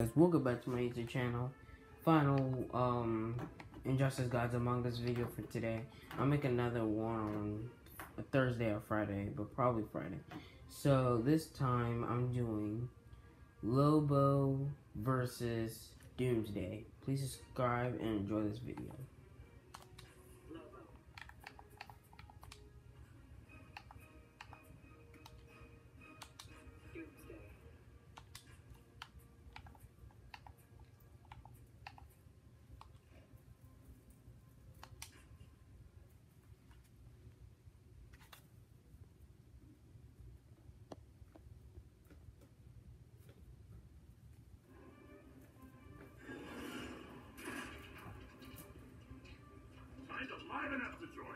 guys, welcome back to my YouTube channel. Final um Injustice Gods Among Us video for today. I'll make another one on Thursday or Friday, but probably Friday. So this time I'm doing Lobo versus Doomsday. Please subscribe and enjoy this video. Alive enough to join.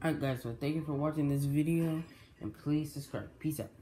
Alright guys, so thank you for watching this video and please subscribe. Peace out.